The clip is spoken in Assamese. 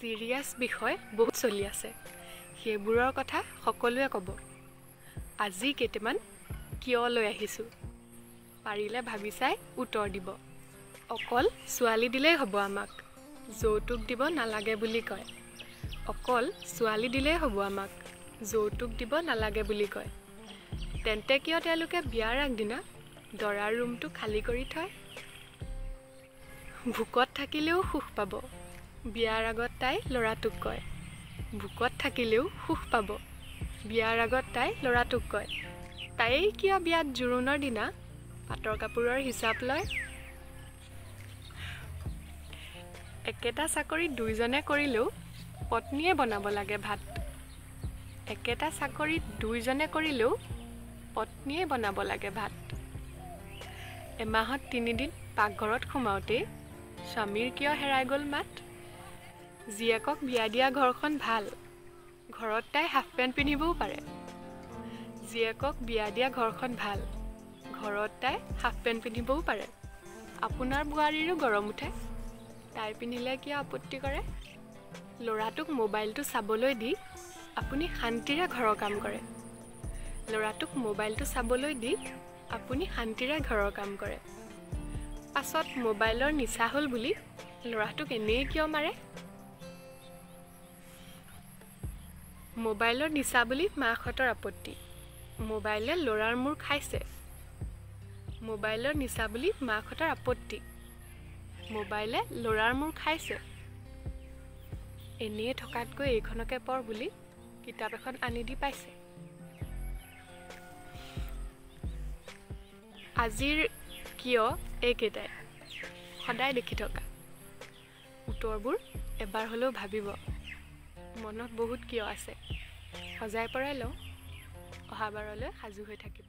ছিৰিয়াছ বিষয় বহুত চলি আছে। সেইবোৰৰ কথা সকলোৱে ক'ব। আজি কেইটামান কিয় লৈ আহিছোঁ? পাৰিলে ভাবি চাই উত্তৰ দিব। অকল ছোৱালী দিলেই হ'ব আমাক। যৌতুক দিব নালাগে বুলি কয়। অকল ছোৱালী দিলেই হ'ব আমাক। যৌতুক দিব নালাগে বুলি কয়। তেন্তে কিয় তেওঁলোকে বিয়াৰ আগদিনা দৰাৰ ৰুমটো খালী কৰি থয়? ভোকত থাকিলেও সুখ পাব। বিয়াৰ আগত তাই ল'ৰাটোক কয়। ভোকত থাকিলেও সুখ পাব। বিয়াৰ আগত তাই ল'ৰাটোক কয় তাইয়েই কিয় বিয়াত জোৰোণৰ দিনা পাটৰ কাপোৰৰ হিচাপ লয়? একেটা চাকৰি দুইজনে কৰিলেও পত্নীয়ে বনাব লাগে ভাত। একেটা চাকৰি দুইজনে কৰিলেও পত্নীয়ে বনাব লাগে ভাত। এমাহত তিনিদিন পাকঘৰত সোমাওঁতেই স্বামীৰ কিয় হেৰাই গ'ল মাত? জীয়েকক বিয়া দিয়া ঘৰখন ভাল। ঘৰত তাই হাফ পেণ্ট পিন্ধিবও পাৰে। জীয়েকক বিয়া দিয়া ঘৰখন ভাল। ঘৰত তাই হাফ পেণ্ট পিন্ধিবও পাৰে। আপোনাৰ বোৱাৰীৰো গৰম উঠে। তাই পিন্ধিলে কিয় আপত্তি কৰে? ল'ৰাটোক মোবাইলটো চাবলৈ দি আপুনি শান্তিৰে ঘৰৰ কাম কৰে। ল'ৰাটোক মোবাইলটো চাবলৈ দি আপুনি শান্তিৰে ঘৰৰ কাম কৰে। পাছত মোবাইলৰ নিচা হ'ল বুলি ল'ৰাটোক এনেই কিয় মাৰে? মোবাইলৰ নিচা বুলি মাকহঁতৰ আপত্তি। মোবাইলে ল'ৰাৰ মূৰ খাইছে। মোবাইলৰ নিচা বুলি মাকহঁতৰ আপত্তি। মোবাইলে ল'ৰাৰ মূৰ খাইছে। এনেই থকাতকৈ এইখনকে পঢ় বুলি কিতাপ এখন আনি দি পাইছে। আজিৰ কিয় এইকেইটাই সদায় দেখি থকা। উত্তৰবোৰ এবাৰ হ'লেও ভাবিব। মনত বহুত কিয় আছে? সজাই পৰাই লওঁ। অহাবাৰলৈ সাজু হৈ থাকিব।